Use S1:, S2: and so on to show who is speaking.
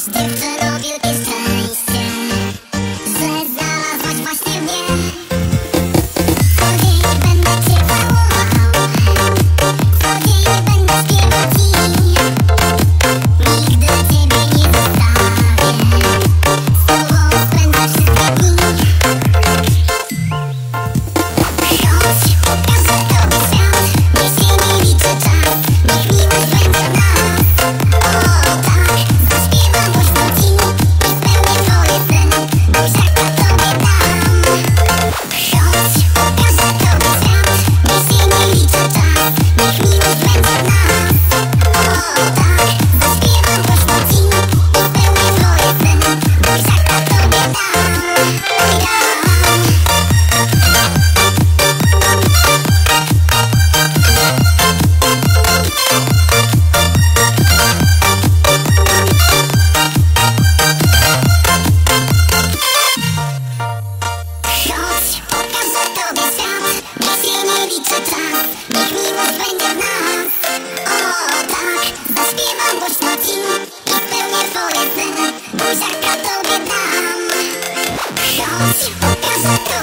S1: し Ludziarka to wydam Chodź pokazać to